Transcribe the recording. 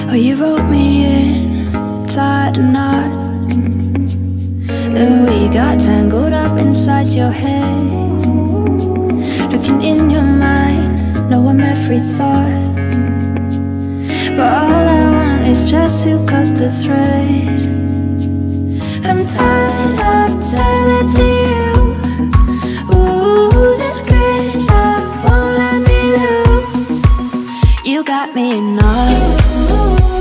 Oh, you wrote me in, tied a knot Then we got tangled up inside your head. Looking in your mind, know I'm every thought. But all I want is just to cut the thread got me in